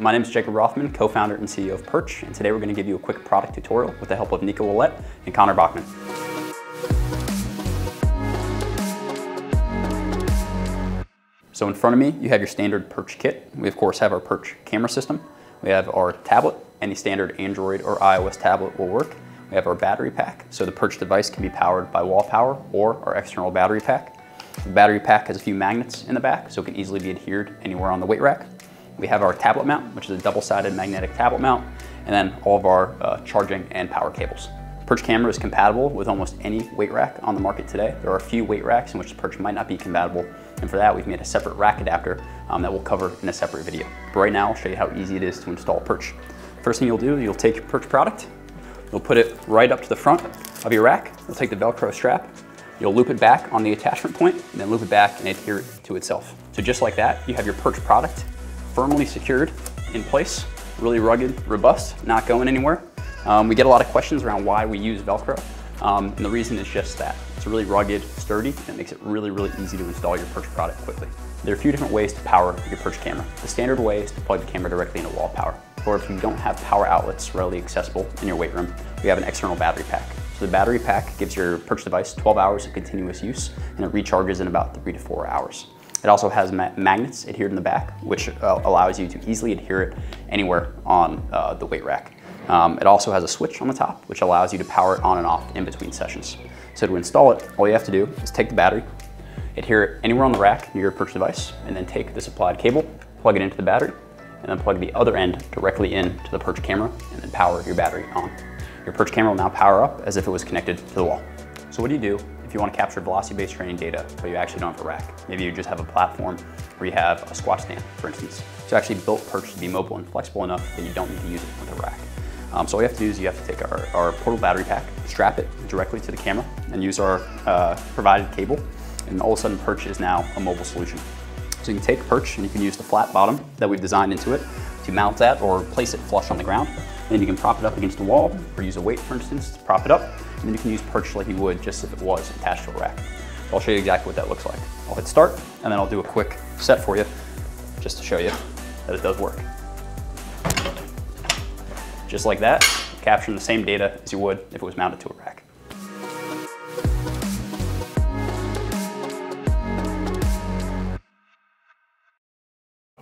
My name is Jacob Rothman, co-founder and CEO of Perch, and today we're going to give you a quick product tutorial with the help of Nico Willett and Connor Bachman. So in front of me, you have your standard Perch kit. We of course have our Perch camera system. We have our tablet. Any standard Android or iOS tablet will work. We have our battery pack. So the Perch device can be powered by wall power or our external battery pack. The battery pack has a few magnets in the back, so it can easily be adhered anywhere on the weight rack. We have our tablet mount, which is a double-sided magnetic tablet mount, and then all of our uh, charging and power cables. Perch camera is compatible with almost any weight rack on the market today. There are a few weight racks in which the Perch might not be compatible, and for that we've made a separate rack adapter um, that we'll cover in a separate video. But right now I'll show you how easy it is to install Perch. First thing you'll do, you'll take your Perch product, you'll put it right up to the front of your rack, you'll take the Velcro strap, you'll loop it back on the attachment point, and then loop it back and adhere it to itself. So just like that, you have your Perch product firmly secured in place, really rugged, robust, not going anywhere. Um, we get a lot of questions around why we use Velcro, um, and the reason is just that. It's really rugged, sturdy, and it makes it really, really easy to install your Perch product quickly. There are a few different ways to power your Perch camera. The standard way is to plug the camera directly into wall power, or if you don't have power outlets readily accessible in your weight room, we have an external battery pack. So the battery pack gives your Perch device 12 hours of continuous use, and it recharges in about three to four hours. It also has ma magnets adhered in the back, which uh, allows you to easily adhere it anywhere on uh, the weight rack. Um, it also has a switch on the top, which allows you to power it on and off in between sessions. So to install it, all you have to do is take the battery, adhere it anywhere on the rack near your Perch device, and then take the supplied cable, plug it into the battery, and then plug the other end directly into the Perch camera, and then power your battery on. Your Perch camera will now power up as if it was connected to the wall. So what do you do if you want to capture velocity-based training data, but you actually don't have a rack. Maybe you just have a platform where you have a squat stand, for instance. So actually built Perch to be mobile and flexible enough that you don't need to use it with a rack. Um, so all you have to do is you have to take our, our portable battery pack, strap it directly to the camera, and use our uh, provided cable, and all of a sudden Perch is now a mobile solution. So you can take Perch and you can use the flat bottom that we've designed into it to mount that or place it flush on the ground. And you can prop it up against the wall or use a weight, for instance, to prop it up. And then you can use perch like you would just if it was attached to a rack. So I'll show you exactly what that looks like. I'll hit start and then I'll do a quick set for you just to show you that it does work. Just like that, capturing the same data as you would if it was mounted to a rack.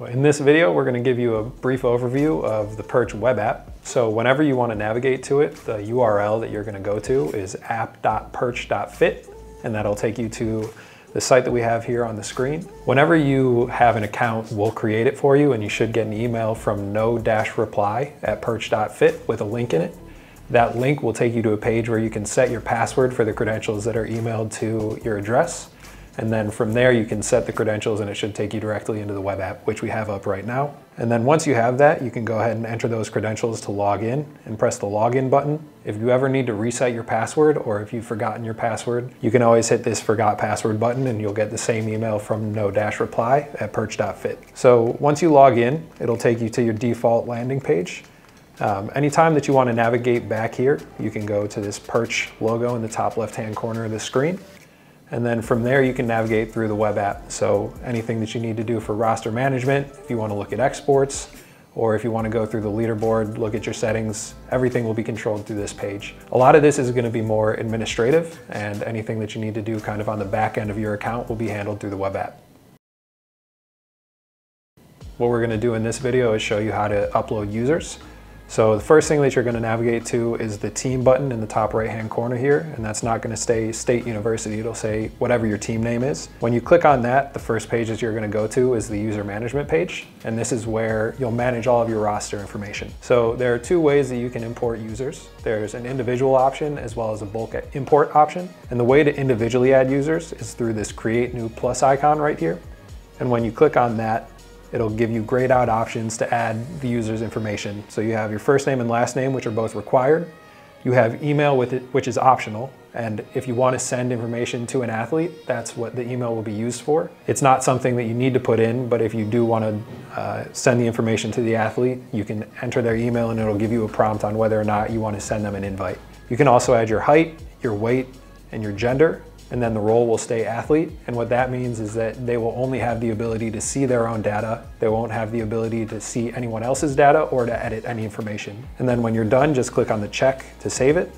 In this video, we're gonna give you a brief overview of the Perch web app. So whenever you wanna navigate to it, the URL that you're gonna go to is app.perch.fit, and that'll take you to the site that we have here on the screen. Whenever you have an account, we'll create it for you, and you should get an email from no-reply at perch.fit with a link in it. That link will take you to a page where you can set your password for the credentials that are emailed to your address. And then from there you can set the credentials and it should take you directly into the web app, which we have up right now. And then once you have that, you can go ahead and enter those credentials to log in and press the login button. If you ever need to reset your password or if you've forgotten your password, you can always hit this forgot password button and you'll get the same email from no-reply at perch.fit. So once you log in, it'll take you to your default landing page. Um, anytime that you want to navigate back here, you can go to this Perch logo in the top left-hand corner of the screen and then from there, you can navigate through the web app. So anything that you need to do for roster management, if you want to look at exports, or if you want to go through the leaderboard, look at your settings, everything will be controlled through this page. A lot of this is going to be more administrative, and anything that you need to do kind of on the back end of your account will be handled through the web app. What we're going to do in this video is show you how to upload users. So the first thing that you're gonna navigate to is the team button in the top right hand corner here, and that's not gonna stay State University, it'll say whatever your team name is. When you click on that, the first page that you're gonna go to is the user management page, and this is where you'll manage all of your roster information. So there are two ways that you can import users. There's an individual option as well as a bulk import option. And the way to individually add users is through this create new plus icon right here. And when you click on that, It'll give you grayed out options to add the user's information. So you have your first name and last name, which are both required. You have email with it, which is optional. And if you want to send information to an athlete, that's what the email will be used for. It's not something that you need to put in, but if you do want to uh, send the information to the athlete, you can enter their email and it'll give you a prompt on whether or not you want to send them an invite. You can also add your height, your weight, and your gender, and then the role will stay athlete. And what that means is that they will only have the ability to see their own data. They won't have the ability to see anyone else's data or to edit any information. And then when you're done, just click on the check to save it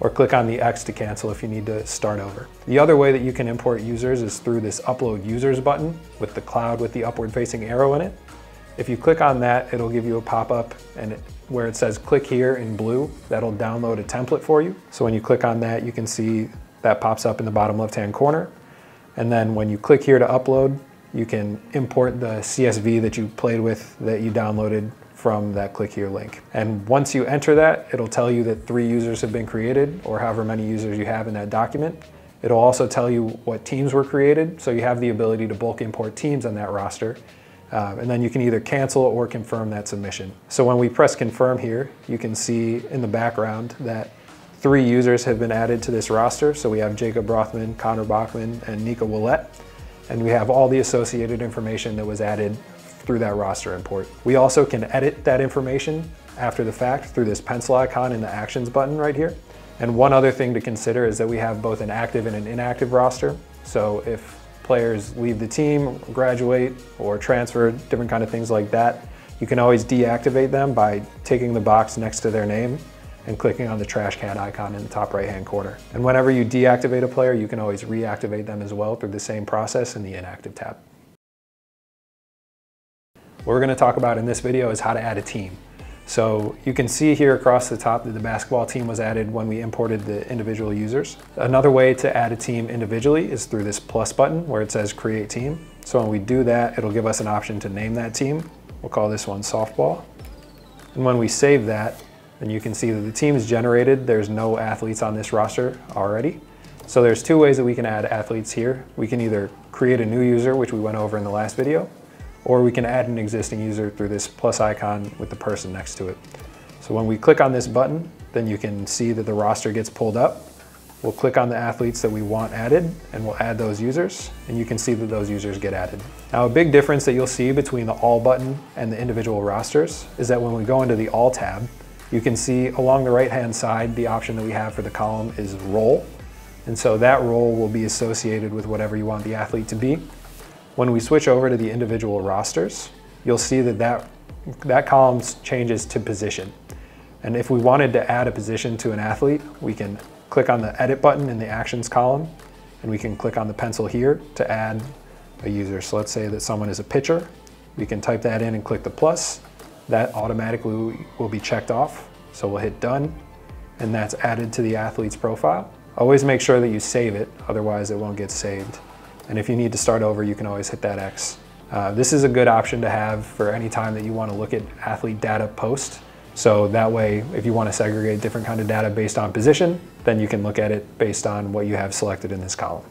or click on the X to cancel if you need to start over. The other way that you can import users is through this upload users button with the cloud with the upward facing arrow in it. If you click on that, it'll give you a pop-up and it, where it says click here in blue, that'll download a template for you. So when you click on that, you can see that pops up in the bottom left-hand corner. And then when you click here to upload, you can import the CSV that you played with that you downloaded from that click here link. And once you enter that, it'll tell you that three users have been created or however many users you have in that document. It'll also tell you what teams were created, so you have the ability to bulk import teams on that roster. Uh, and then you can either cancel or confirm that submission. So when we press confirm here, you can see in the background that three users have been added to this roster. So we have Jacob Rothman, Connor Bachman, and Nika Willett. And we have all the associated information that was added through that roster import. We also can edit that information after the fact through this pencil icon in the actions button right here. And one other thing to consider is that we have both an active and an inactive roster. So if players leave the team, graduate, or transfer, different kind of things like that. You can always deactivate them by taking the box next to their name and clicking on the trash can icon in the top right hand corner. And whenever you deactivate a player, you can always reactivate them as well through the same process in the inactive tab. What we're going to talk about in this video is how to add a team. So you can see here across the top that the basketball team was added when we imported the individual users. Another way to add a team individually is through this plus button where it says create team. So when we do that, it'll give us an option to name that team. We'll call this one softball. And when we save that, then you can see that the team is generated. There's no athletes on this roster already. So there's two ways that we can add athletes here. We can either create a new user, which we went over in the last video, or we can add an existing user through this plus icon with the person next to it. So when we click on this button, then you can see that the roster gets pulled up. We'll click on the athletes that we want added and we'll add those users and you can see that those users get added. Now a big difference that you'll see between the all button and the individual rosters is that when we go into the all tab, you can see along the right hand side, the option that we have for the column is role. And so that role will be associated with whatever you want the athlete to be. When we switch over to the individual rosters, you'll see that that, that column changes to position. And if we wanted to add a position to an athlete, we can click on the edit button in the actions column and we can click on the pencil here to add a user. So let's say that someone is a pitcher. We can type that in and click the plus. That automatically will be checked off. So we'll hit done and that's added to the athlete's profile. Always make sure that you save it, otherwise it won't get saved. And if you need to start over, you can always hit that X. Uh, this is a good option to have for any time that you want to look at athlete data post. So that way, if you want to segregate different kind of data based on position, then you can look at it based on what you have selected in this column.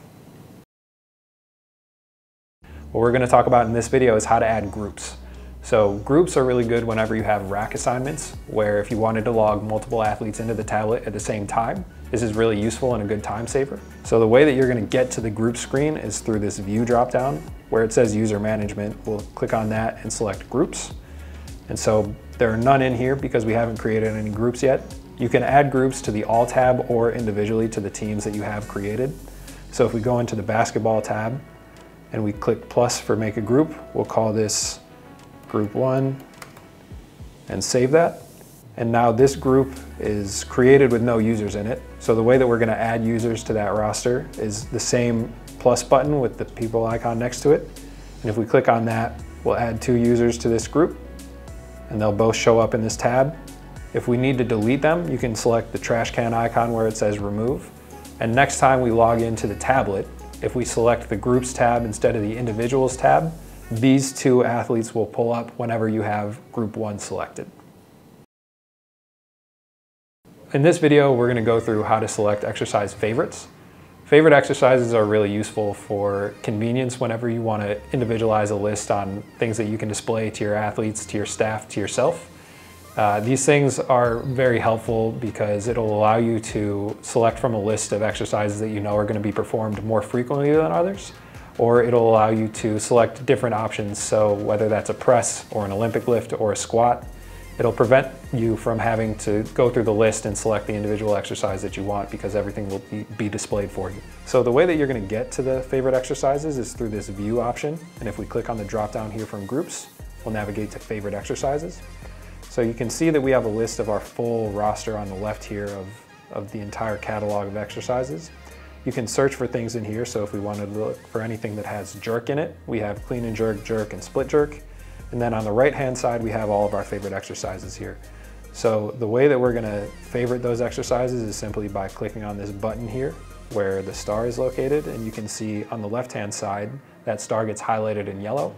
What we're going to talk about in this video is how to add groups. So groups are really good whenever you have rack assignments, where if you wanted to log multiple athletes into the tablet at the same time, this is really useful and a good time saver. So the way that you're gonna get to the group screen is through this view dropdown where it says user management. We'll click on that and select groups. And so there are none in here because we haven't created any groups yet. You can add groups to the all tab or individually to the teams that you have created. So if we go into the basketball tab and we click plus for make a group, we'll call this group one and save that. And now this group is created with no users in it. So the way that we're gonna add users to that roster is the same plus button with the people icon next to it. And if we click on that, we'll add two users to this group and they'll both show up in this tab. If we need to delete them, you can select the trash can icon where it says remove. And next time we log into the tablet, if we select the groups tab instead of the individuals tab, these two athletes will pull up whenever you have group one selected. In this video, we're gonna go through how to select exercise favorites. Favorite exercises are really useful for convenience whenever you want to individualize a list on things that you can display to your athletes, to your staff, to yourself. Uh, these things are very helpful because it'll allow you to select from a list of exercises that you know are going to be performed more frequently than others, or it'll allow you to select different options. So whether that's a press or an Olympic lift or a squat, It'll prevent you from having to go through the list and select the individual exercise that you want because everything will be, displayed for you. So the way that you're gonna get to the favorite exercises is through this view option. And if we click on the drop down here from groups, we'll navigate to favorite exercises. So you can see that we have a list of our full roster on the left here of, of the entire catalog of exercises. You can search for things in here. So if we wanted to look for anything that has jerk in it, we have clean and jerk, jerk, and split jerk. And then on the right-hand side, we have all of our favorite exercises here. So the way that we're gonna favorite those exercises is simply by clicking on this button here where the star is located. And you can see on the left-hand side, that star gets highlighted in yellow.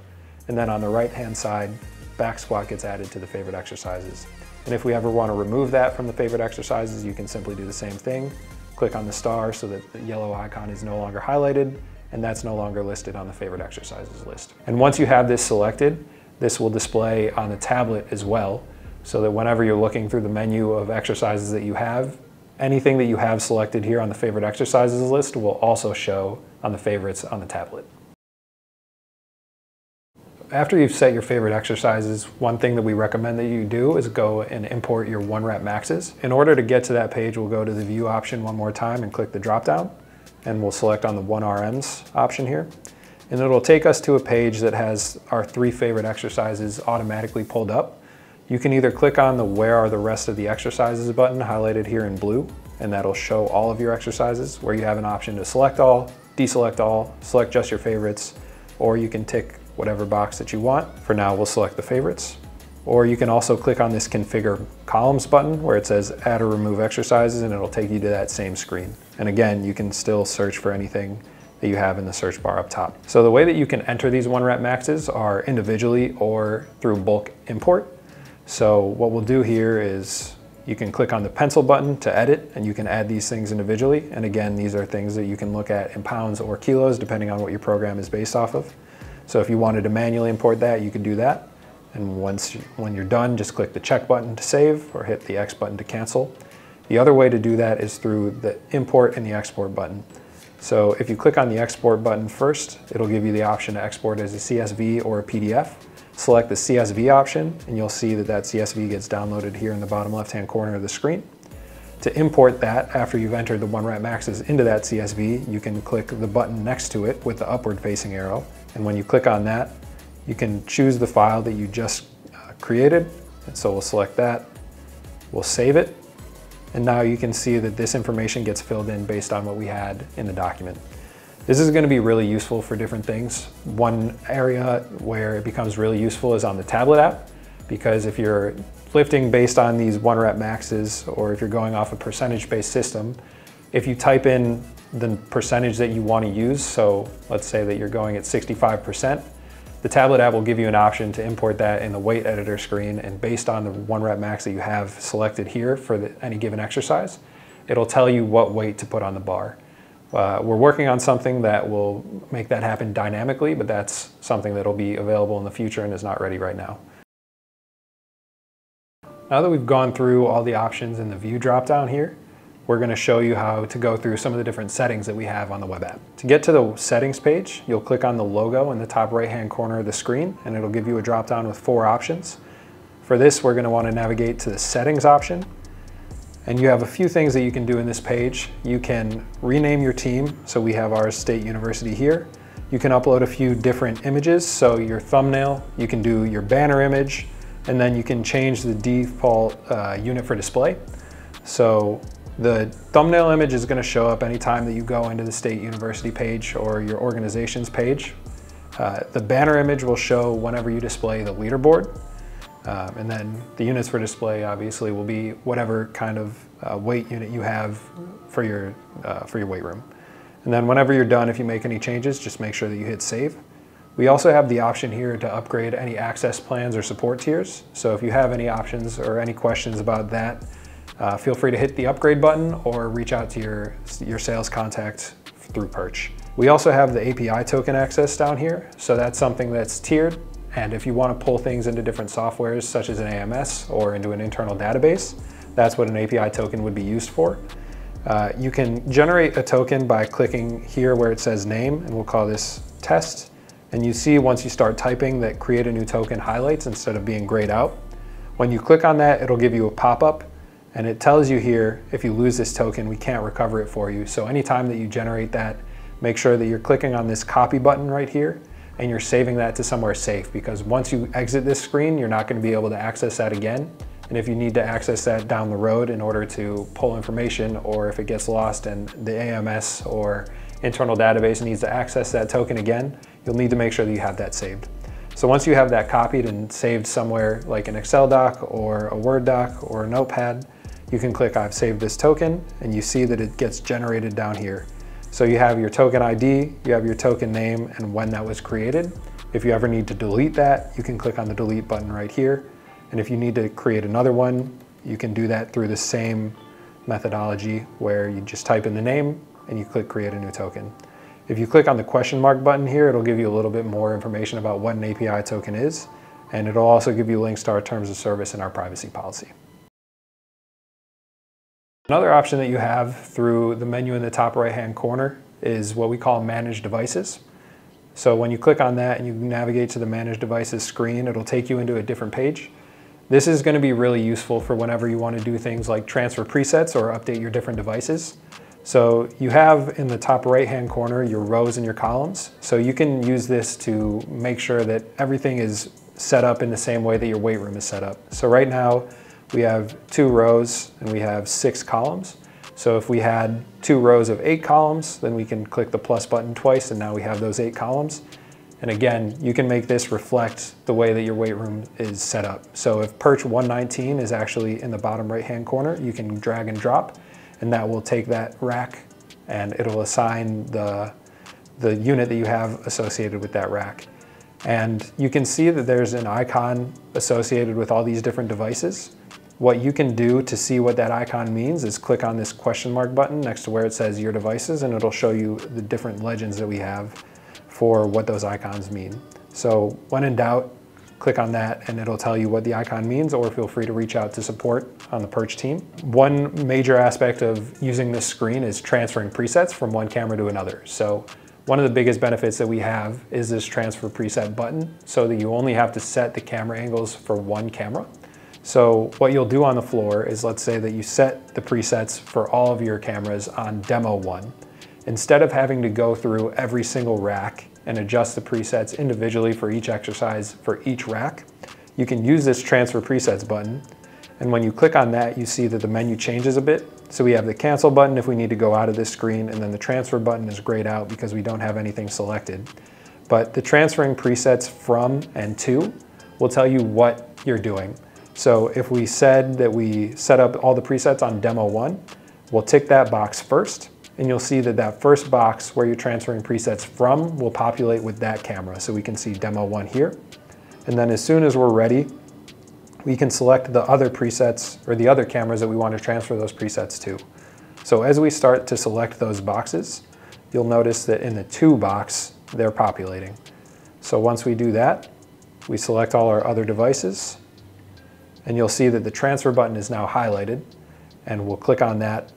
And then on the right-hand side, back squat gets added to the favorite exercises. And if we ever wanna remove that from the favorite exercises, you can simply do the same thing. Click on the star so that the yellow icon is no longer highlighted and that's no longer listed on the favorite exercises list. And once you have this selected, this will display on the tablet as well, so that whenever you're looking through the menu of exercises that you have, anything that you have selected here on the favorite exercises list will also show on the favorites on the tablet. After you've set your favorite exercises, one thing that we recommend that you do is go and import your one rep maxes. In order to get to that page, we'll go to the view option one more time and click the drop down and we'll select on the 1RMs option here and it'll take us to a page that has our three favorite exercises automatically pulled up. You can either click on the where are the rest of the exercises button highlighted here in blue, and that'll show all of your exercises where you have an option to select all, deselect all, select just your favorites, or you can tick whatever box that you want. For now, we'll select the favorites. Or you can also click on this configure columns button where it says add or remove exercises and it'll take you to that same screen. And again, you can still search for anything that you have in the search bar up top. So the way that you can enter these one rep maxes are individually or through bulk import. So what we'll do here is you can click on the pencil button to edit and you can add these things individually. And again, these are things that you can look at in pounds or kilos depending on what your program is based off of. So if you wanted to manually import that, you could do that. And once when you're done, just click the check button to save or hit the X button to cancel. The other way to do that is through the import and the export button. So if you click on the export button first, it'll give you the option to export as a CSV or a PDF. Select the CSV option and you'll see that that CSV gets downloaded here in the bottom left-hand corner of the screen. To import that after you've entered the one rep maxes into that CSV, you can click the button next to it with the upward facing arrow. And when you click on that, you can choose the file that you just uh, created. And so we'll select that, we'll save it, and now you can see that this information gets filled in based on what we had in the document. This is going to be really useful for different things. One area where it becomes really useful is on the tablet app, because if you're lifting based on these one rep maxes, or if you're going off a percentage-based system, if you type in the percentage that you want to use, so let's say that you're going at 65%, the tablet app will give you an option to import that in the weight editor screen and based on the one rep max that you have selected here for the, any given exercise, it'll tell you what weight to put on the bar. Uh, we're working on something that will make that happen dynamically, but that's something that'll be available in the future and is not ready right now. Now that we've gone through all the options in the view dropdown here, we're going to show you how to go through some of the different settings that we have on the web app. To get to the settings page, you'll click on the logo in the top right hand corner of the screen and it'll give you a drop down with four options. For this, we're going to want to navigate to the settings option. And you have a few things that you can do in this page. You can rename your team. So we have our state university here. You can upload a few different images. So your thumbnail, you can do your banner image, and then you can change the default uh, unit for display. So the thumbnail image is going to show up anytime that you go into the state university page or your organization's page. Uh, the banner image will show whenever you display the leaderboard. Um, and then the units for display obviously will be whatever kind of uh, weight unit you have for your, uh, for your weight room. And then whenever you're done, if you make any changes, just make sure that you hit save. We also have the option here to upgrade any access plans or support tiers. So if you have any options or any questions about that, uh, feel free to hit the upgrade button or reach out to your, your sales contact through Perch. We also have the API token access down here. So that's something that's tiered. And if you want to pull things into different softwares, such as an AMS or into an internal database, that's what an API token would be used for. Uh, you can generate a token by clicking here where it says name, and we'll call this test. And you see once you start typing that create a new token highlights instead of being grayed out. When you click on that, it'll give you a pop-up and it tells you here, if you lose this token, we can't recover it for you. So anytime that you generate that, make sure that you're clicking on this copy button right here and you're saving that to somewhere safe because once you exit this screen, you're not gonna be able to access that again. And if you need to access that down the road in order to pull information or if it gets lost and the AMS or internal database needs to access that token again, you'll need to make sure that you have that saved. So once you have that copied and saved somewhere like an Excel doc or a Word doc or a notepad, you can click I've saved this token and you see that it gets generated down here. So you have your token ID, you have your token name and when that was created. If you ever need to delete that, you can click on the delete button right here. And if you need to create another one, you can do that through the same methodology where you just type in the name and you click create a new token. If you click on the question mark button here, it'll give you a little bit more information about what an API token is, and it'll also give you links to our terms of service and our privacy policy. Another option that you have through the menu in the top right hand corner is what we call manage devices. So when you click on that and you navigate to the manage devices screen, it'll take you into a different page. This is going to be really useful for whenever you want to do things like transfer presets or update your different devices. So you have in the top right hand corner your rows and your columns. So you can use this to make sure that everything is set up in the same way that your weight room is set up. So right now we have two rows and we have six columns. So if we had two rows of eight columns, then we can click the plus button twice and now we have those eight columns. And again, you can make this reflect the way that your weight room is set up. So if perch 119 is actually in the bottom right hand corner, you can drag and drop and that will take that rack and it'll assign the, the unit that you have associated with that rack. And you can see that there's an icon associated with all these different devices. What you can do to see what that icon means is click on this question mark button next to where it says your devices and it'll show you the different legends that we have for what those icons mean. So when in doubt, click on that and it'll tell you what the icon means or feel free to reach out to support on the Perch team. One major aspect of using this screen is transferring presets from one camera to another. So one of the biggest benefits that we have is this transfer preset button so that you only have to set the camera angles for one camera. So what you'll do on the floor is let's say that you set the presets for all of your cameras on demo one. Instead of having to go through every single rack and adjust the presets individually for each exercise for each rack, you can use this transfer presets button. And when you click on that, you see that the menu changes a bit. So we have the cancel button if we need to go out of this screen, and then the transfer button is grayed out because we don't have anything selected. But the transferring presets from and to will tell you what you're doing. So if we said that we set up all the presets on demo one, we'll tick that box first, and you'll see that that first box where you're transferring presets from will populate with that camera. So we can see demo one here. And then as soon as we're ready, we can select the other presets or the other cameras that we want to transfer those presets to. So as we start to select those boxes, you'll notice that in the two box, they're populating. So once we do that, we select all our other devices and you'll see that the transfer button is now highlighted and we'll click on that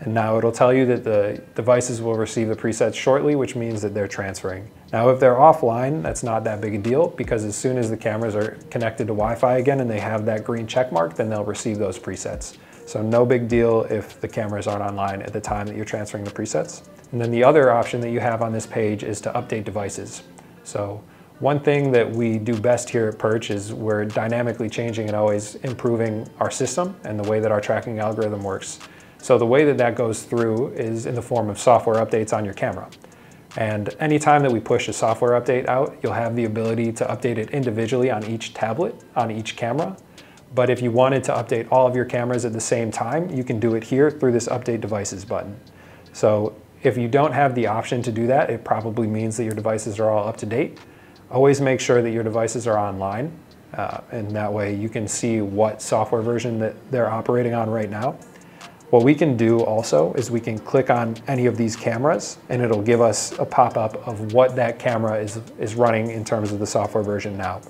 and now it'll tell you that the devices will receive the presets shortly, which means that they're transferring. Now, if they're offline, that's not that big a deal because as soon as the cameras are connected to Wi-Fi again and they have that green check mark, then they'll receive those presets. So no big deal if the cameras aren't online at the time that you're transferring the presets. And then the other option that you have on this page is to update devices. So one thing that we do best here at Perch is we're dynamically changing and always improving our system and the way that our tracking algorithm works. So the way that that goes through is in the form of software updates on your camera. And anytime that we push a software update out, you'll have the ability to update it individually on each tablet, on each camera. But if you wanted to update all of your cameras at the same time, you can do it here through this update devices button. So if you don't have the option to do that, it probably means that your devices are all up to date. Always make sure that your devices are online, uh, and that way you can see what software version that they're operating on right now. What we can do also is we can click on any of these cameras and it'll give us a pop-up of what that camera is, is running in terms of the software version now.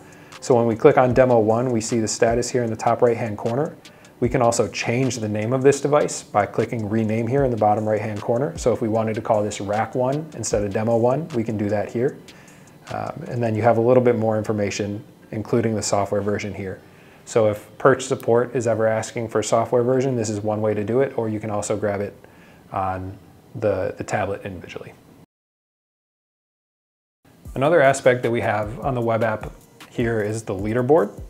So when we click on demo one, we see the status here in the top right-hand corner. We can also change the name of this device by clicking rename here in the bottom right-hand corner. So if we wanted to call this rack one instead of demo one, we can do that here. Um, and then you have a little bit more information, including the software version here. So if Perch support is ever asking for software version, this is one way to do it, or you can also grab it on the, the tablet individually. Another aspect that we have on the web app here is the leaderboard.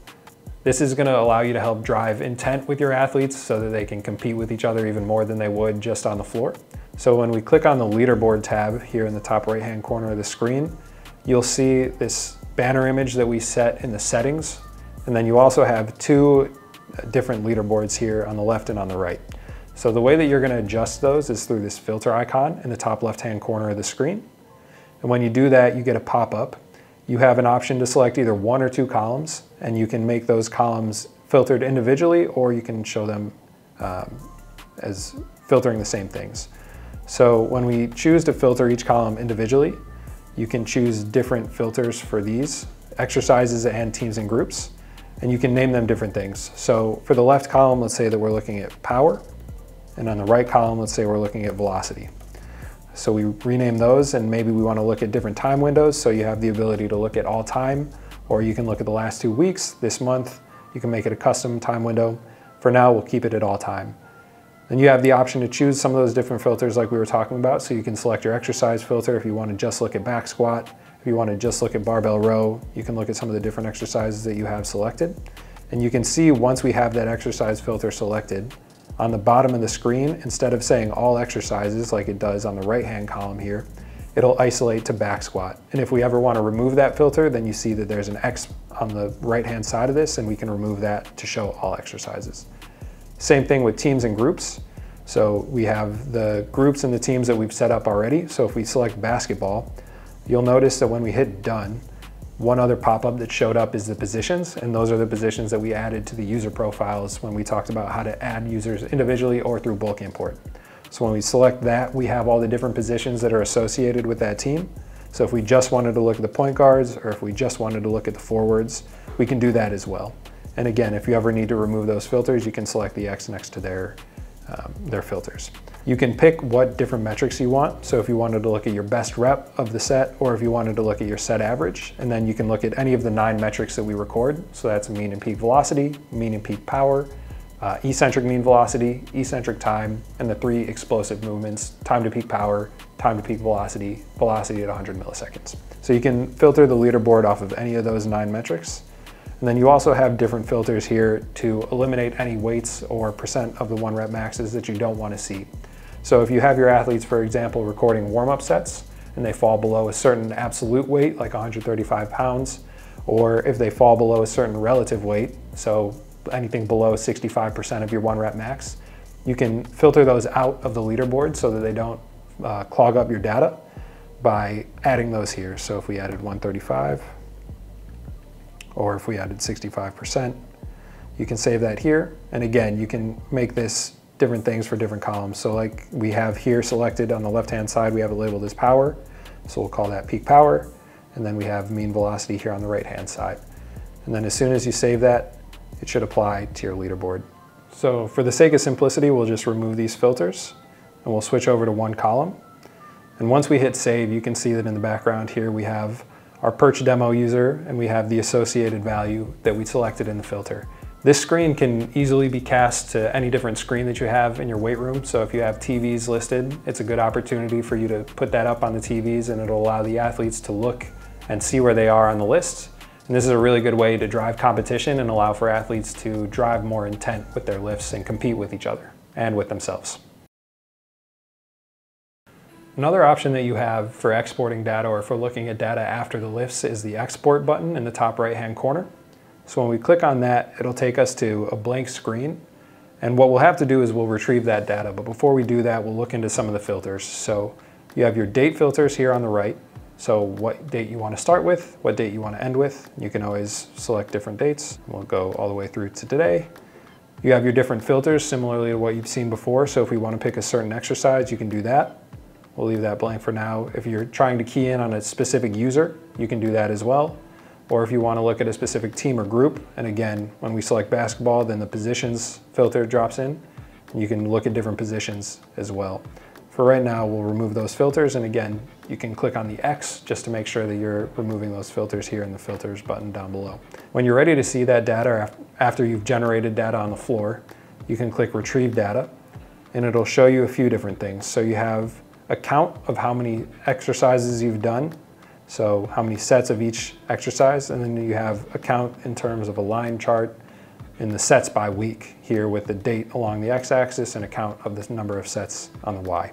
This is gonna allow you to help drive intent with your athletes so that they can compete with each other even more than they would just on the floor. So when we click on the leaderboard tab here in the top right hand corner of the screen, you'll see this banner image that we set in the settings. And then you also have two different leaderboards here on the left and on the right. So the way that you're gonna adjust those is through this filter icon in the top left-hand corner of the screen. And when you do that, you get a pop-up. You have an option to select either one or two columns, and you can make those columns filtered individually, or you can show them um, as filtering the same things. So when we choose to filter each column individually, you can choose different filters for these exercises and teams and groups, and you can name them different things. So for the left column, let's say that we're looking at power. And on the right column, let's say we're looking at velocity. So we rename those and maybe we wanna look at different time windows. So you have the ability to look at all time, or you can look at the last two weeks, this month, you can make it a custom time window. For now, we'll keep it at all time. Then you have the option to choose some of those different filters like we were talking about. So you can select your exercise filter if you wanna just look at back squat. If you wanna just look at barbell row, you can look at some of the different exercises that you have selected. And you can see once we have that exercise filter selected, on the bottom of the screen, instead of saying all exercises like it does on the right-hand column here, it'll isolate to back squat. And if we ever want to remove that filter, then you see that there's an X on the right-hand side of this and we can remove that to show all exercises. Same thing with teams and groups. So we have the groups and the teams that we've set up already. So if we select basketball, you'll notice that when we hit done, one other pop-up that showed up is the positions, and those are the positions that we added to the user profiles when we talked about how to add users individually or through bulk import. So when we select that, we have all the different positions that are associated with that team. So if we just wanted to look at the point guards, or if we just wanted to look at the forwards, we can do that as well. And again, if you ever need to remove those filters, you can select the X next to their, um, their filters. You can pick what different metrics you want. So if you wanted to look at your best rep of the set, or if you wanted to look at your set average, and then you can look at any of the nine metrics that we record. So that's mean and peak velocity, mean and peak power, uh, eccentric mean velocity, eccentric time, and the three explosive movements, time to peak power, time to peak velocity, velocity at 100 milliseconds. So you can filter the leaderboard off of any of those nine metrics. And then you also have different filters here to eliminate any weights or percent of the one rep maxes that you don't want to see. So if you have your athletes, for example, recording warm-up sets and they fall below a certain absolute weight, like 135 pounds, or if they fall below a certain relative weight, so anything below 65% of your one rep max, you can filter those out of the leaderboard so that they don't uh, clog up your data by adding those here. So if we added 135, or if we added 65%, you can save that here. And again, you can make this different things for different columns. So like we have here selected on the left-hand side, we have it labeled as power. So we'll call that peak power. And then we have mean velocity here on the right-hand side. And then as soon as you save that, it should apply to your leaderboard. So for the sake of simplicity, we'll just remove these filters and we'll switch over to one column. And once we hit save, you can see that in the background here, we have our perch demo user and we have the associated value that we selected in the filter. This screen can easily be cast to any different screen that you have in your weight room. So if you have TVs listed, it's a good opportunity for you to put that up on the TVs and it'll allow the athletes to look and see where they are on the list. And this is a really good way to drive competition and allow for athletes to drive more intent with their lifts and compete with each other and with themselves. Another option that you have for exporting data or for looking at data after the lifts is the export button in the top right hand corner. So when we click on that, it'll take us to a blank screen. And what we'll have to do is we'll retrieve that data. But before we do that, we'll look into some of the filters. So you have your date filters here on the right. So what date you want to start with, what date you want to end with. You can always select different dates. We'll go all the way through to today. You have your different filters similarly to what you've seen before. So if we want to pick a certain exercise, you can do that. We'll leave that blank for now. If you're trying to key in on a specific user, you can do that as well or if you want to look at a specific team or group. And again, when we select basketball, then the positions filter drops in. You can look at different positions as well. for right now, we'll remove those filters. And again, you can click on the X just to make sure that you're removing those filters here in the filters button down below. When you're ready to see that data after you've generated data on the floor, you can click retrieve data and it'll show you a few different things. So you have a count of how many exercises you've done. So how many sets of each exercise. And then you have a count in terms of a line chart in the sets by week here with the date along the x-axis and a count of the number of sets on the y.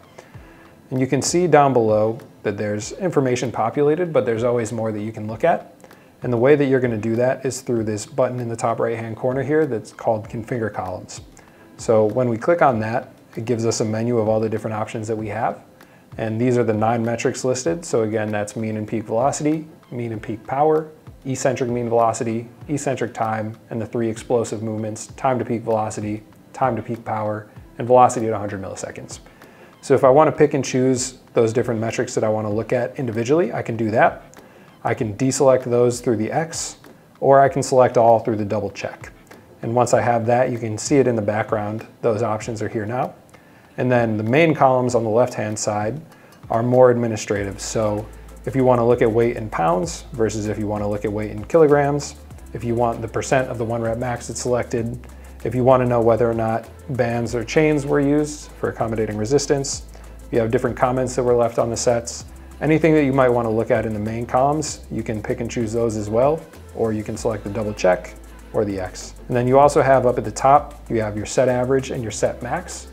And you can see down below that there's information populated, but there's always more that you can look at. And the way that you're gonna do that is through this button in the top right-hand corner here that's called Configure Columns. So when we click on that, it gives us a menu of all the different options that we have. And these are the nine metrics listed. So again, that's mean and peak velocity, mean and peak power, eccentric mean velocity, eccentric time, and the three explosive movements, time to peak velocity, time to peak power, and velocity at 100 milliseconds. So if I want to pick and choose those different metrics that I want to look at individually, I can do that. I can deselect those through the X, or I can select all through the double check. And once I have that, you can see it in the background. Those options are here now. And then the main columns on the left-hand side are more administrative. So if you want to look at weight in pounds versus if you want to look at weight in kilograms, if you want the percent of the one rep max that's selected, if you want to know whether or not bands or chains were used for accommodating resistance, if you have different comments that were left on the sets, anything that you might want to look at in the main columns, you can pick and choose those as well, or you can select the double check or the X. And then you also have up at the top, you have your set average and your set max.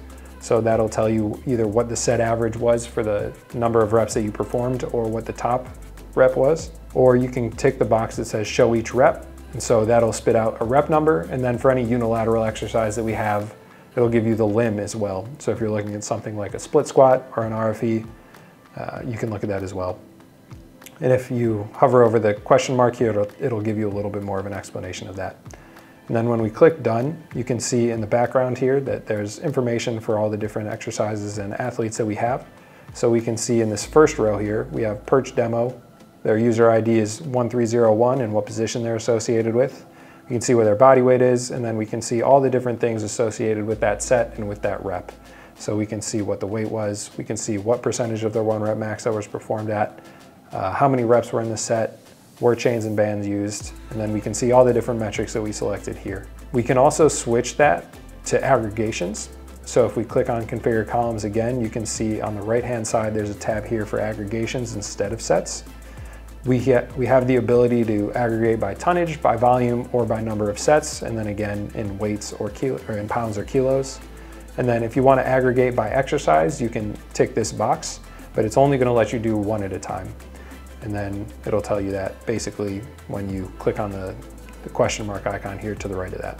So that'll tell you either what the set average was for the number of reps that you performed or what the top rep was. Or you can tick the box that says show each rep. And so that'll spit out a rep number. And then for any unilateral exercise that we have, it'll give you the limb as well. So if you're looking at something like a split squat or an RFE, uh, you can look at that as well. And if you hover over the question mark here, it'll, it'll give you a little bit more of an explanation of that. And then when we click done, you can see in the background here that there's information for all the different exercises and athletes that we have. So we can see in this first row here, we have perch demo. Their user ID is 1301 and what position they're associated with. We can see where their body weight is, and then we can see all the different things associated with that set and with that rep. So we can see what the weight was, we can see what percentage of their one rep max that was performed at, uh, how many reps were in the set, chains and bands used, and then we can see all the different metrics that we selected here. We can also switch that to aggregations. So if we click on configure columns again, you can see on the right-hand side, there's a tab here for aggregations instead of sets. We, we have the ability to aggregate by tonnage, by volume, or by number of sets, and then again in weights or, kilo, or in pounds or kilos. And then if you want to aggregate by exercise, you can tick this box, but it's only going to let you do one at a time and then it'll tell you that basically when you click on the, the question mark icon here to the right of that.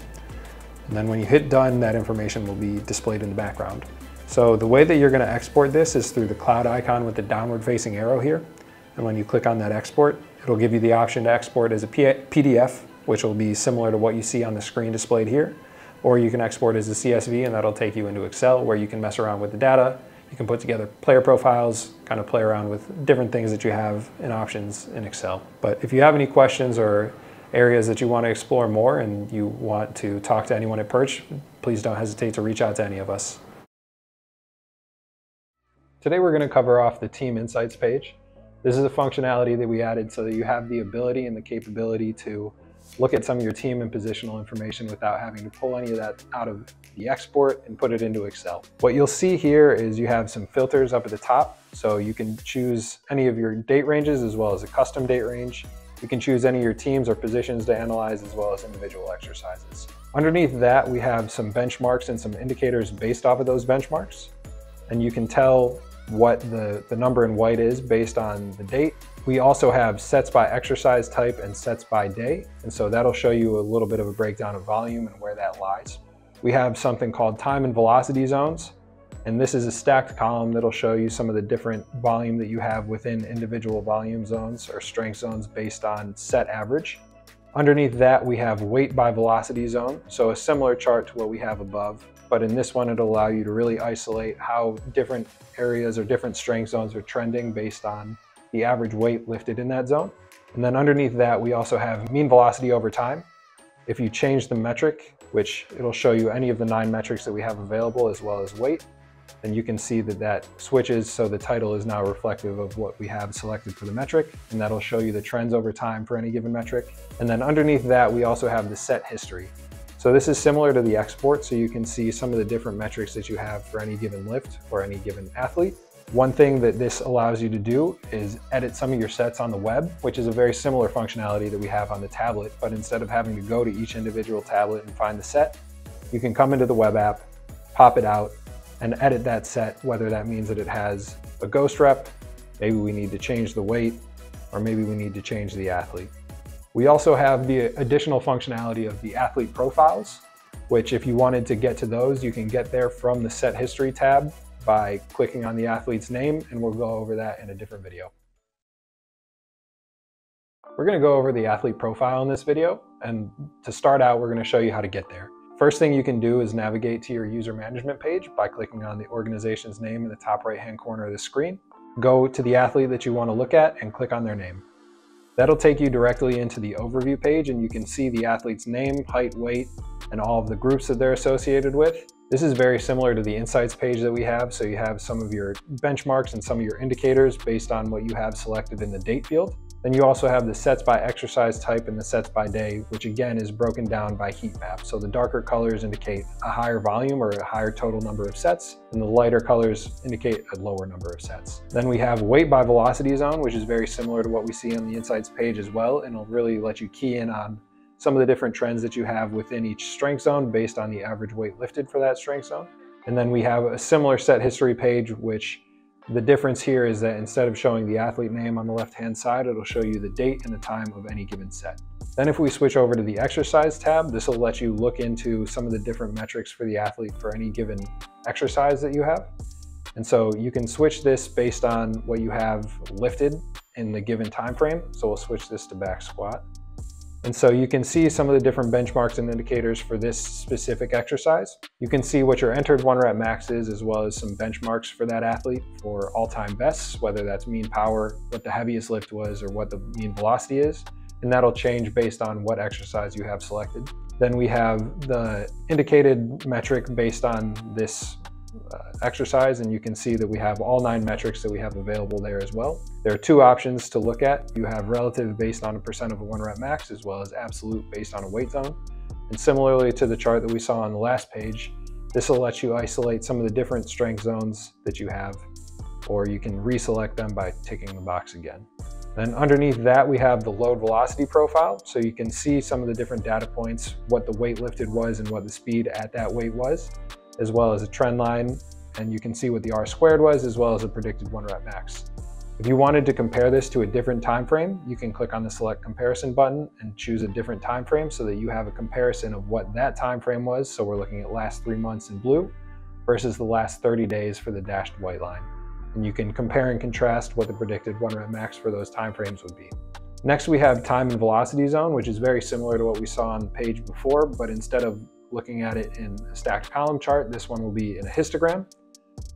And then when you hit done, that information will be displayed in the background. So the way that you're gonna export this is through the cloud icon with the downward facing arrow here. And when you click on that export, it'll give you the option to export as a PDF, which will be similar to what you see on the screen displayed here. Or you can export as a CSV and that'll take you into Excel where you can mess around with the data you can put together player profiles, kind of play around with different things that you have in options in Excel. But if you have any questions or areas that you want to explore more and you want to talk to anyone at Perch, please don't hesitate to reach out to any of us. Today we're going to cover off the Team Insights page. This is a functionality that we added so that you have the ability and the capability to look at some of your team and positional information without having to pull any of that out of the export and put it into Excel. What you'll see here is you have some filters up at the top. So you can choose any of your date ranges as well as a custom date range. You can choose any of your teams or positions to analyze as well as individual exercises. Underneath that, we have some benchmarks and some indicators based off of those benchmarks. And you can tell what the, the number in white is based on the date we also have sets by exercise type and sets by day. And so that'll show you a little bit of a breakdown of volume and where that lies. We have something called time and velocity zones. And this is a stacked column that'll show you some of the different volume that you have within individual volume zones or strength zones based on set average. Underneath that, we have weight by velocity zone. So a similar chart to what we have above, but in this one, it'll allow you to really isolate how different areas or different strength zones are trending based on the average weight lifted in that zone. And then underneath that, we also have mean velocity over time. If you change the metric, which it'll show you any of the nine metrics that we have available as well as weight. then you can see that that switches so the title is now reflective of what we have selected for the metric and that'll show you the trends over time for any given metric. And then underneath that we also have the set history. So this is similar to the export so you can see some of the different metrics that you have for any given lift or any given athlete. One thing that this allows you to do is edit some of your sets on the web, which is a very similar functionality that we have on the tablet, but instead of having to go to each individual tablet and find the set, you can come into the web app, pop it out, and edit that set, whether that means that it has a ghost rep, maybe we need to change the weight, or maybe we need to change the athlete. We also have the additional functionality of the athlete profiles, which if you wanted to get to those, you can get there from the set history tab by clicking on the athlete's name, and we'll go over that in a different video. We're gonna go over the athlete profile in this video, and to start out, we're gonna show you how to get there. First thing you can do is navigate to your user management page by clicking on the organization's name in the top right hand corner of the screen. Go to the athlete that you want to look at and click on their name. That'll take you directly into the overview page and you can see the athlete's name, height, weight, and all of the groups that they're associated with. This is very similar to the insights page that we have. So you have some of your benchmarks and some of your indicators based on what you have selected in the date field. Then you also have the sets by exercise type and the sets by day, which again is broken down by heat map. So the darker colors indicate a higher volume or a higher total number of sets, and the lighter colors indicate a lower number of sets. Then we have weight by velocity zone, which is very similar to what we see on the insights page as well, and it'll really let you key in on some of the different trends that you have within each strength zone based on the average weight lifted for that strength zone. And then we have a similar set history page, which the difference here is that instead of showing the athlete name on the left-hand side, it'll show you the date and the time of any given set. Then if we switch over to the exercise tab, this will let you look into some of the different metrics for the athlete for any given exercise that you have. And so you can switch this based on what you have lifted in the given time frame. So we'll switch this to back squat. And so you can see some of the different benchmarks and indicators for this specific exercise. You can see what your entered one rep max is, as well as some benchmarks for that athlete for all-time bests, whether that's mean power, what the heaviest lift was, or what the mean velocity is. And that'll change based on what exercise you have selected. Then we have the indicated metric based on this Uh, exercise and you can see that we have all nine metrics that we have available there as well. There are two options to look at. You have relative based on a percent of a one rep max as well as absolute based on a weight zone. And similarly to the chart that we saw on the last page, this will let you isolate some of the different strength zones that you have, or you can reselect them by ticking the box again. Then underneath that, we have the load velocity profile. So you can see some of the different data points, what the weight lifted was and what the speed at that weight was as well as a trend line, and you can see what the R squared was, as well as a predicted one rep max. If you wanted to compare this to a different time frame, you can click on the select comparison button and choose a different time frame so that you have a comparison of what that time frame was. So we're looking at last three months in blue versus the last 30 days for the dashed white line. And you can compare and contrast what the predicted one rep max for those time frames would be. Next, we have time and velocity zone, which is very similar to what we saw on the page before, but instead of looking at it in a stacked column chart. This one will be in a histogram.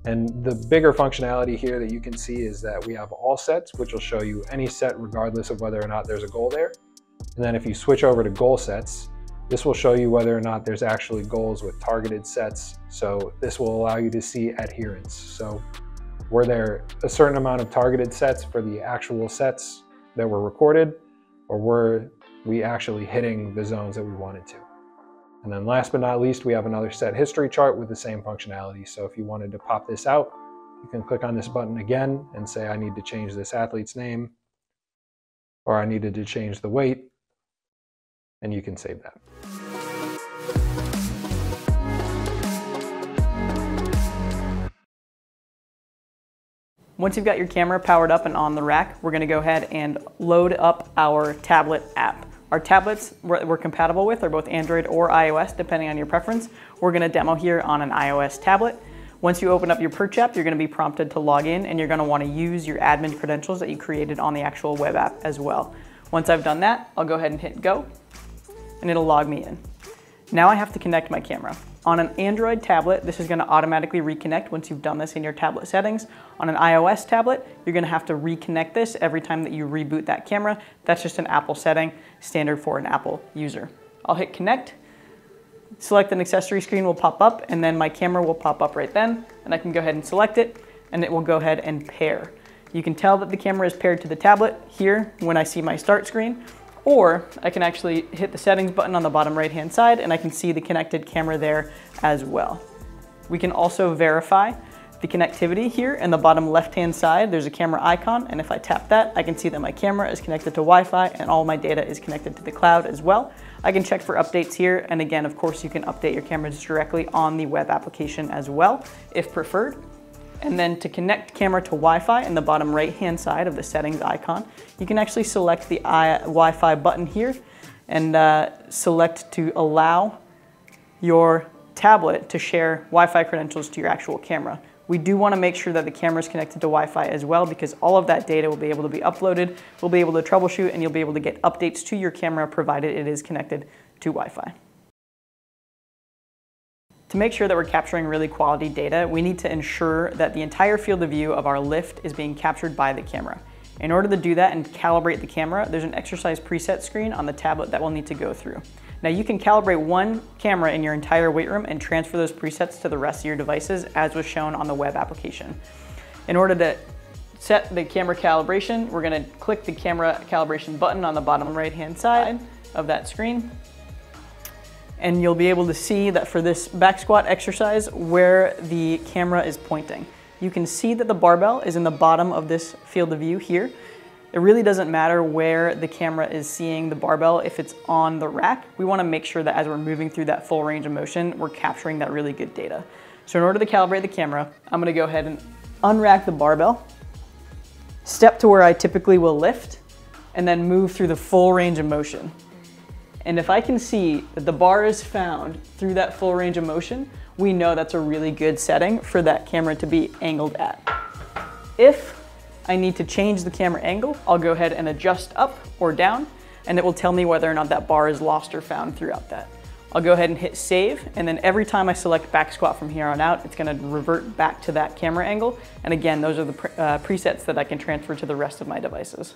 And the bigger functionality here that you can see is that we have all sets, which will show you any set regardless of whether or not there's a goal there. And then if you switch over to goal sets, this will show you whether or not there's actually goals with targeted sets. So this will allow you to see adherence. So were there a certain amount of targeted sets for the actual sets that were recorded, or were we actually hitting the zones that we wanted to? And then last but not least, we have another set history chart with the same functionality. So if you wanted to pop this out, you can click on this button again and say, I need to change this athlete's name, or I needed to change the weight, and you can save that. Once you've got your camera powered up and on the rack, we're gonna go ahead and load up our tablet app. Our tablets we're, compatible with are both Android or iOS, depending on your preference. We're gonna demo here on an iOS tablet. Once you open up your Perch app, you're gonna be prompted to log in and you're gonna wanna use your admin credentials that you created on the actual web app as well. Once I've done that, I'll go ahead and hit go and it'll log me in. Now I have to connect my camera. On an Android tablet, this is gonna automatically reconnect once you've done this in your tablet settings. On an iOS tablet, you're gonna have to reconnect this every time that you reboot that camera. That's just an Apple setting, standard for an Apple user. I'll hit connect, select an accessory screen will pop up and then my camera will pop up right then and I can go ahead and select it and it will go ahead and pair. You can tell that the camera is paired to the tablet here when I see my start screen or I can actually hit the settings button on the bottom right hand side and I can see the connected camera there as well. We can also verify the connectivity here in the bottom left hand side. There's a camera icon and if I tap that I can see that my camera is connected to Wi-Fi and all my data is connected to the cloud as well. I can check for updates here and again of course you can update your cameras directly on the web application as well if preferred. And then to connect camera to Wi-Fi in the bottom right-hand side of the settings icon, you can actually select the Wi-Fi button here and uh, select to allow your tablet to share Wi-Fi credentials to your actual camera. We do want to make sure that the camera is connected to Wi-Fi as well because all of that data will be able to be uploaded, we'll be able to troubleshoot, and you'll be able to get updates to your camera provided it is connected to Wi-Fi. To make sure that we're capturing really quality data, we need to ensure that the entire field of view of our lift is being captured by the camera. In order to do that and calibrate the camera, there's an exercise preset screen on the tablet that we'll need to go through. Now you can calibrate one camera in your entire weight room and transfer those presets to the rest of your devices as was shown on the web application. In order to set the camera calibration, we're gonna click the camera calibration button on the bottom right hand side of that screen and you'll be able to see that for this back squat exercise where the camera is pointing. You can see that the barbell is in the bottom of this field of view here. It really doesn't matter where the camera is seeing the barbell if it's on the rack. We wanna make sure that as we're moving through that full range of motion, we're capturing that really good data. So in order to calibrate the camera, I'm gonna go ahead and unrack the barbell, step to where I typically will lift, and then move through the full range of motion. And if I can see that the bar is found through that full range of motion, we know that's a really good setting for that camera to be angled at. If I need to change the camera angle, I'll go ahead and adjust up or down, and it will tell me whether or not that bar is lost or found throughout that. I'll go ahead and hit save, and then every time I select back squat from here on out, it's gonna revert back to that camera angle. And again, those are the pre uh, presets that I can transfer to the rest of my devices.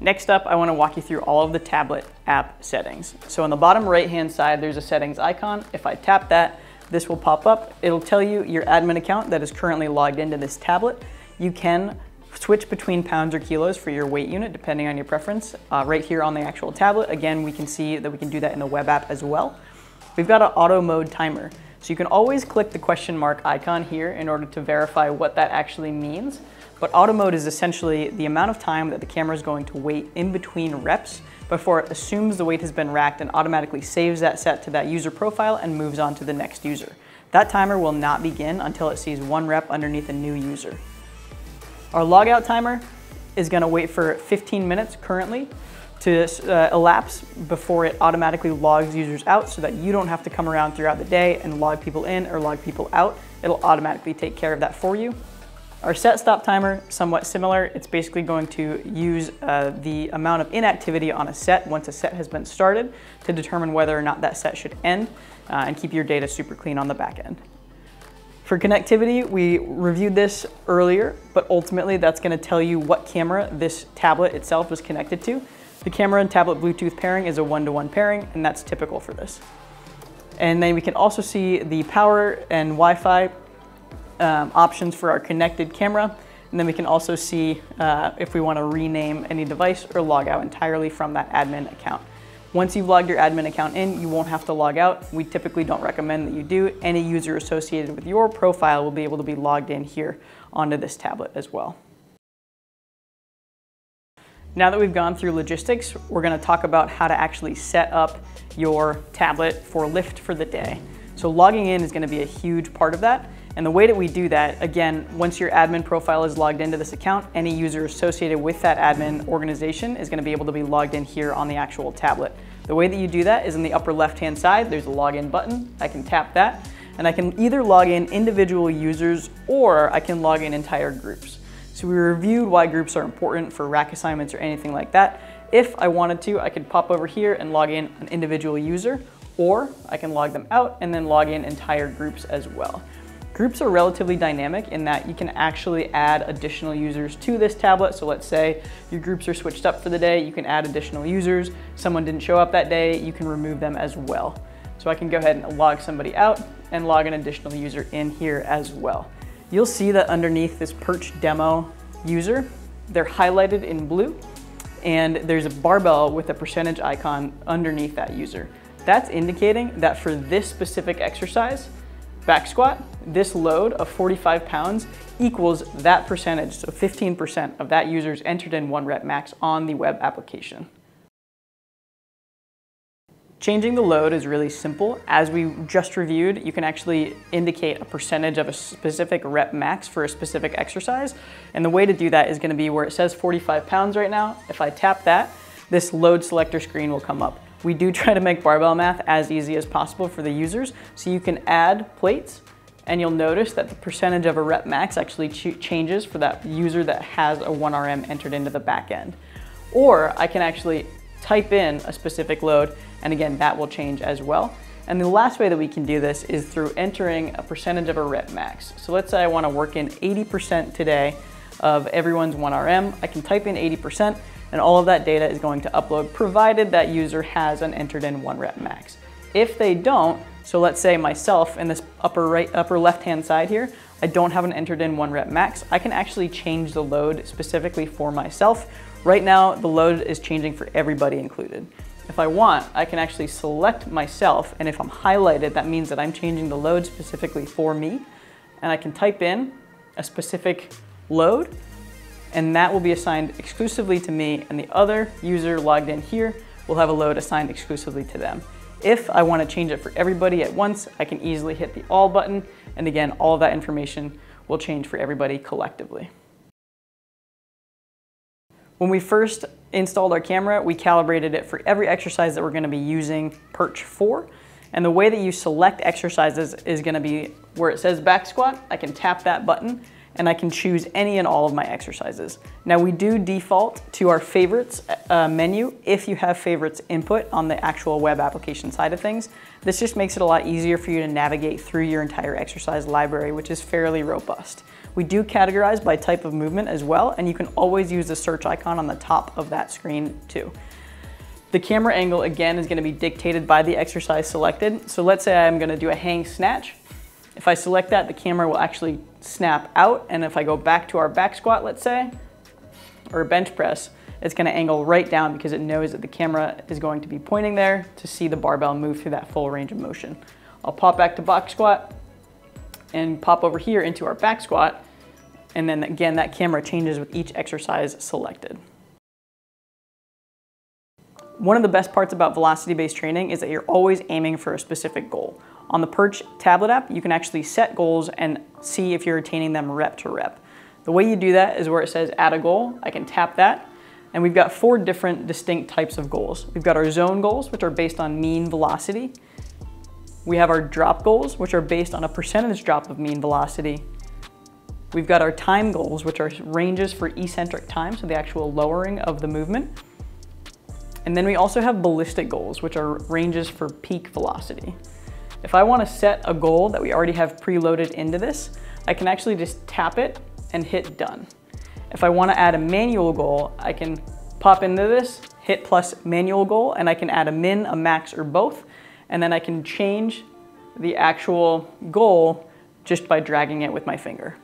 Next up, I wanna walk you through all of the tablet app settings. So on the bottom right-hand side, there's a settings icon. If I tap that, this will pop up. It'll tell you your admin account that is currently logged into this tablet. You can switch between pounds or kilos for your weight unit, depending on your preference. Uh, right here on the actual tablet, again, we can see that we can do that in the web app as well. We've got an auto mode timer. So you can always click the question mark icon here in order to verify what that actually means. But auto mode is essentially the amount of time that the camera is going to wait in between reps before it assumes the weight has been racked and automatically saves that set to that user profile and moves on to the next user. That timer will not begin until it sees one rep underneath a new user. Our logout timer is gonna wait for 15 minutes currently to uh, elapse before it automatically logs users out so that you don't have to come around throughout the day and log people in or log people out. It'll automatically take care of that for you. Our set stop timer, somewhat similar. It's basically going to use uh, the amount of inactivity on a set once a set has been started to determine whether or not that set should end uh, and keep your data super clean on the back end. For connectivity, we reviewed this earlier, but ultimately that's gonna tell you what camera this tablet itself was connected to. The camera and tablet Bluetooth pairing is a one-to-one -one pairing, and that's typical for this. And then we can also see the power and Wi-Fi um, options for our connected camera. And then we can also see uh, if we want to rename any device or log out entirely from that admin account. Once you've logged your admin account in, you won't have to log out. We typically don't recommend that you do. Any user associated with your profile will be able to be logged in here onto this tablet as well. Now that we've gone through logistics, we're gonna talk about how to actually set up your tablet for lift for the day. So logging in is gonna be a huge part of that. And the way that we do that, again, once your admin profile is logged into this account, any user associated with that admin organization is gonna be able to be logged in here on the actual tablet. The way that you do that is in the upper left-hand side, there's a login button. I can tap that, and I can either log in individual users or I can log in entire groups. So we reviewed why groups are important for rack assignments or anything like that. If I wanted to, I could pop over here and log in an individual user, or I can log them out and then log in entire groups as well. Groups are relatively dynamic in that you can actually add additional users to this tablet. So let's say your groups are switched up for the day, you can add additional users. Someone didn't show up that day, you can remove them as well. So I can go ahead and log somebody out and log an additional user in here as well. You'll see that underneath this Perch demo user, they're highlighted in blue and there's a barbell with a percentage icon underneath that user. That's indicating that for this specific exercise, back squat, this load of 45 pounds equals that percentage, so 15% of that user's entered in one rep max on the web application. Changing the load is really simple. As we just reviewed, you can actually indicate a percentage of a specific rep max for a specific exercise. And the way to do that is gonna be where it says 45 pounds right now. If I tap that, this load selector screen will come up. We do try to make barbell math as easy as possible for the users. So you can add plates and you'll notice that the percentage of a rep max actually ch changes for that user that has a 1RM entered into the back end. Or I can actually type in a specific load, and again, that will change as well. And the last way that we can do this is through entering a percentage of a rep max. So let's say I wanna work in 80% today of everyone's 1RM. I can type in 80%, and all of that data is going to upload provided that user has an entered in one rep max. If they don't, so let's say myself in this upper right, upper left hand side here, I don't have an entered in one rep max, I can actually change the load specifically for myself. Right now, the load is changing for everybody included. If I want, I can actually select myself, and if I'm highlighted, that means that I'm changing the load specifically for me, and I can type in a specific load, and that will be assigned exclusively to me, and the other user logged in here will have a load assigned exclusively to them. If I want to change it for everybody at once, I can easily hit the all button, and again, all that information will change for everybody collectively. When we first installed our camera, we calibrated it for every exercise that we're going to be using Perch for. And the way that you select exercises is going to be where it says back squat, I can tap that button and I can choose any and all of my exercises. Now we do default to our favorites uh, menu if you have favorites input on the actual web application side of things. This just makes it a lot easier for you to navigate through your entire exercise library, which is fairly robust. We do categorize by type of movement as well, and you can always use the search icon on the top of that screen too. The camera angle again is gonna be dictated by the exercise selected. So let's say I'm gonna do a hang snatch. If I select that, the camera will actually snap out. And if I go back to our back squat, let's say, or bench press, it's gonna angle right down because it knows that the camera is going to be pointing there to see the barbell move through that full range of motion. I'll pop back to box squat and pop over here into our back squat. And then again, that camera changes with each exercise selected. One of the best parts about velocity-based training is that you're always aiming for a specific goal. On the Perch tablet app, you can actually set goals and see if you're attaining them rep to rep. The way you do that is where it says add a goal. I can tap that and we've got four different distinct types of goals. We've got our zone goals, which are based on mean velocity. We have our drop goals, which are based on a percentage drop of mean velocity. We've got our time goals, which are ranges for eccentric time, so the actual lowering of the movement. And then we also have ballistic goals, which are ranges for peak velocity. If I wanna set a goal that we already have preloaded into this, I can actually just tap it and hit done. If I wanna add a manual goal, I can pop into this, hit plus manual goal, and I can add a min, a max, or both, and then I can change the actual goal just by dragging it with my finger.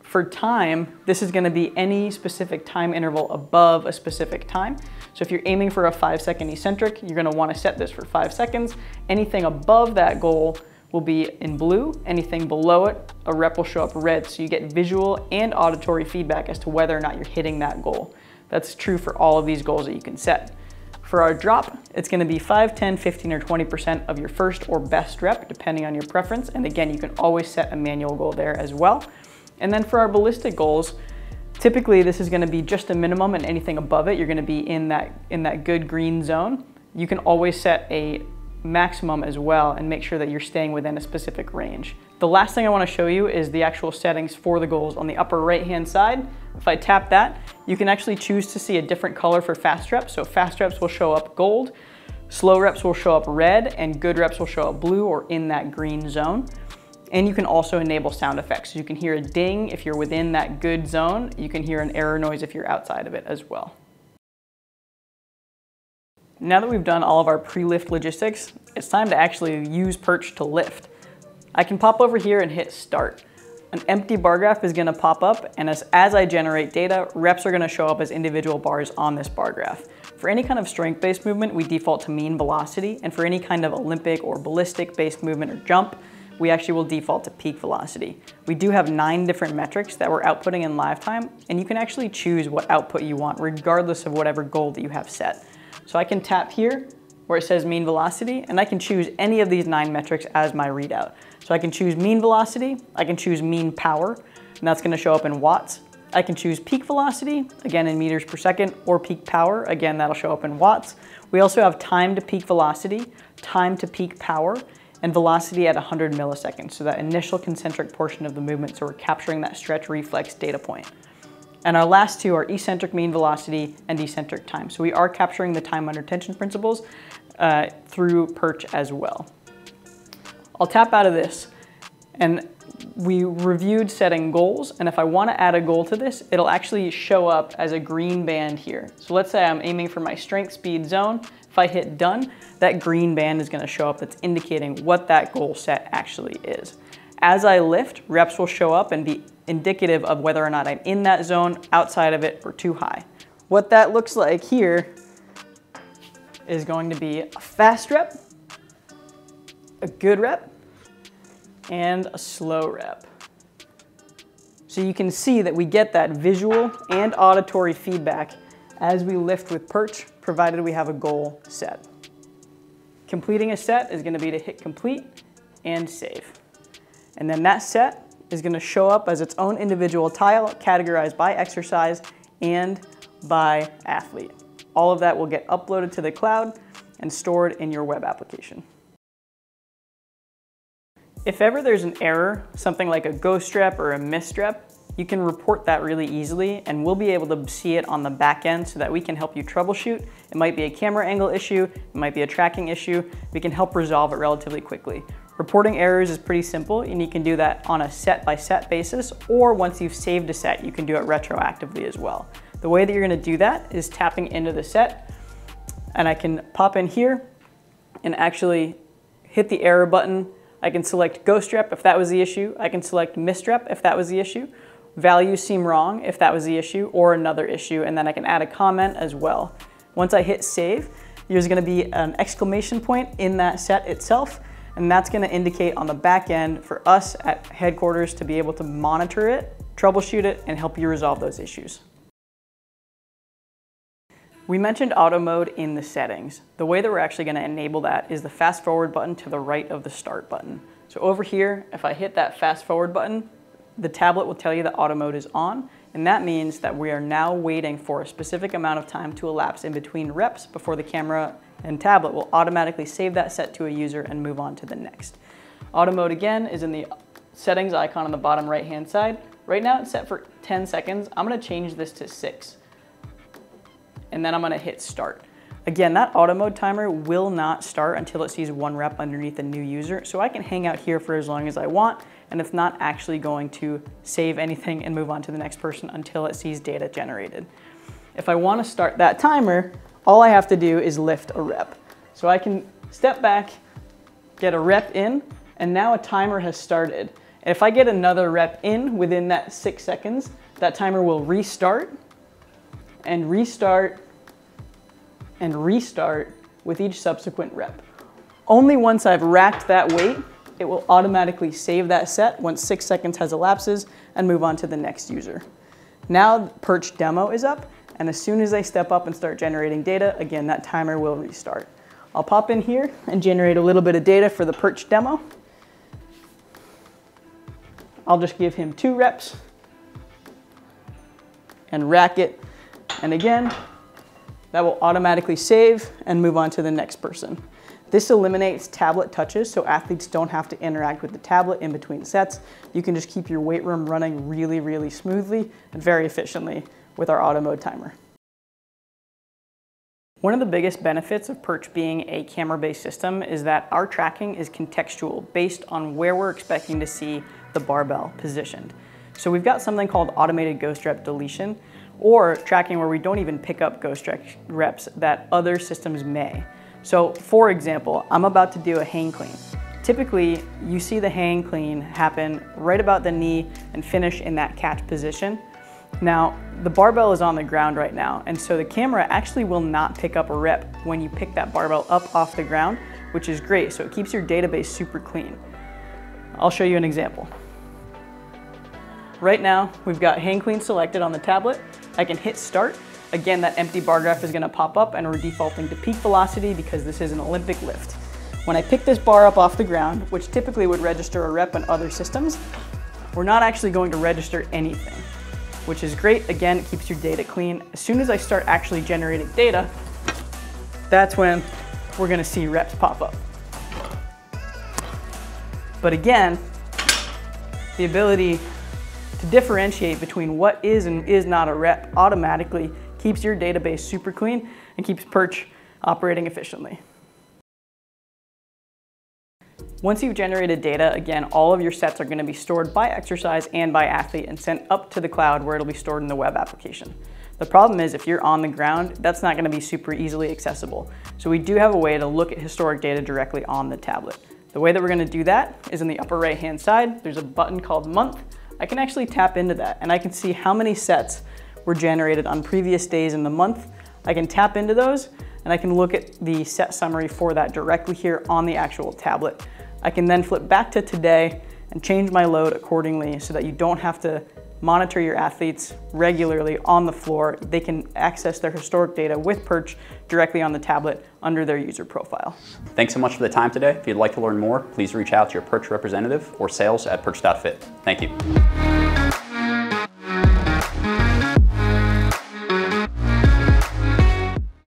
For time, this is gonna be any specific time interval above a specific time. So if you're aiming for a five second eccentric, you're gonna wanna set this for five seconds. Anything above that goal will be in blue. Anything below it, a rep will show up red. So you get visual and auditory feedback as to whether or not you're hitting that goal. That's true for all of these goals that you can set. For our drop, it's gonna be 5, 10, 15, or 20% of your first or best rep, depending on your preference. And again, you can always set a manual goal there as well. And then for our ballistic goals, typically this is gonna be just a minimum and anything above it, you're gonna be in that, in that good green zone. You can always set a maximum as well and make sure that you're staying within a specific range. The last thing I wanna show you is the actual settings for the goals on the upper right-hand side. If I tap that, you can actually choose to see a different color for fast reps. So fast reps will show up gold, slow reps will show up red, and good reps will show up blue or in that green zone. And you can also enable sound effects. You can hear a ding if you're within that good zone. You can hear an error noise if you're outside of it as well. Now that we've done all of our pre-lift logistics, it's time to actually use Perch to lift. I can pop over here and hit start. An empty bar graph is gonna pop up and as, as I generate data, reps are gonna show up as individual bars on this bar graph. For any kind of strength-based movement, we default to mean velocity, and for any kind of Olympic or ballistic-based movement or jump, we actually will default to peak velocity. We do have nine different metrics that we're outputting in live time, and you can actually choose what output you want regardless of whatever goal that you have set. So I can tap here where it says mean velocity, and I can choose any of these nine metrics as my readout. So I can choose mean velocity, I can choose mean power, and that's gonna show up in watts. I can choose peak velocity, again in meters per second, or peak power, again that'll show up in watts. We also have time to peak velocity, time to peak power, and velocity at 100 milliseconds, so that initial concentric portion of the movement, so we're capturing that stretch reflex data point. And our last two are eccentric mean velocity and eccentric time. So we are capturing the time under tension principles uh, through perch as well. I'll tap out of this and we reviewed setting goals and if I want to add a goal to this, it'll actually show up as a green band here. So let's say I'm aiming for my strength speed zone. If I hit done, that green band is going to show up that's indicating what that goal set actually is. As I lift, reps will show up and be indicative of whether or not I'm in that zone, outside of it, or too high. What that looks like here is going to be a fast rep, a good rep, and a slow rep. So you can see that we get that visual and auditory feedback as we lift with perch, provided we have a goal set. Completing a set is gonna be to hit complete and save. And then that set is gonna show up as its own individual tile categorized by exercise and by athlete. All of that will get uploaded to the cloud and stored in your web application. If ever there's an error, something like a ghost rep or a missed rep, you can report that really easily and we'll be able to see it on the back end so that we can help you troubleshoot. It might be a camera angle issue, it might be a tracking issue. We can help resolve it relatively quickly. Reporting errors is pretty simple and you can do that on a set by set basis or once you've saved a set, you can do it retroactively as well. The way that you're gonna do that is tapping into the set and I can pop in here and actually hit the error button. I can select ghost rep if that was the issue. I can select missed rep if that was the issue. Values seem wrong if that was the issue or another issue and then I can add a comment as well. Once I hit save, there's gonna be an exclamation point in that set itself and that's gonna indicate on the back end for us at headquarters to be able to monitor it, troubleshoot it, and help you resolve those issues. We mentioned auto mode in the settings. The way that we're actually gonna enable that is the fast forward button to the right of the start button. So over here, if I hit that fast forward button, the tablet will tell you that auto mode is on, and that means that we are now waiting for a specific amount of time to elapse in between reps before the camera and tablet will automatically save that set to a user and move on to the next. Auto mode again is in the settings icon on the bottom right hand side. Right now it's set for 10 seconds. I'm gonna change this to six. And then I'm gonna hit start. Again, that auto mode timer will not start until it sees one rep underneath a new user. So I can hang out here for as long as I want and it's not actually going to save anything and move on to the next person until it sees data generated. If I wanna start that timer, all I have to do is lift a rep. So I can step back, get a rep in, and now a timer has started. And if I get another rep in within that six seconds, that timer will restart and restart and restart with each subsequent rep. Only once I've racked that weight, it will automatically save that set once six seconds has elapses and move on to the next user. Now Perch demo is up, and as soon as I step up and start generating data, again, that timer will restart. I'll pop in here and generate a little bit of data for the perch demo. I'll just give him two reps and rack it. And again, that will automatically save and move on to the next person. This eliminates tablet touches so athletes don't have to interact with the tablet in between sets. You can just keep your weight room running really, really smoothly and very efficiently with our auto mode timer. One of the biggest benefits of Perch being a camera-based system is that our tracking is contextual based on where we're expecting to see the barbell positioned. So we've got something called automated ghost rep deletion or tracking where we don't even pick up ghost reps that other systems may. So for example, I'm about to do a hang clean. Typically, you see the hang clean happen right about the knee and finish in that catch position. Now, the barbell is on the ground right now, and so the camera actually will not pick up a rep when you pick that barbell up off the ground, which is great, so it keeps your database super clean. I'll show you an example. Right now, we've got hang clean selected on the tablet. I can hit start. Again, that empty bar graph is gonna pop up and we're defaulting to peak velocity because this is an Olympic lift. When I pick this bar up off the ground, which typically would register a rep on other systems, we're not actually going to register anything which is great. Again, it keeps your data clean. As soon as I start actually generating data, that's when we're gonna see reps pop up. But again, the ability to differentiate between what is and is not a rep automatically keeps your database super clean and keeps Perch operating efficiently. Once you've generated data, again, all of your sets are gonna be stored by exercise and by athlete and sent up to the cloud where it'll be stored in the web application. The problem is if you're on the ground, that's not gonna be super easily accessible. So we do have a way to look at historic data directly on the tablet. The way that we're gonna do that is in the upper right hand side, there's a button called month. I can actually tap into that and I can see how many sets were generated on previous days in the month. I can tap into those and I can look at the set summary for that directly here on the actual tablet. I can then flip back to today and change my load accordingly so that you don't have to monitor your athletes regularly on the floor. They can access their historic data with Perch directly on the tablet under their user profile. Thanks so much for the time today. If you'd like to learn more, please reach out to your Perch representative or sales at perch.fit. Thank you.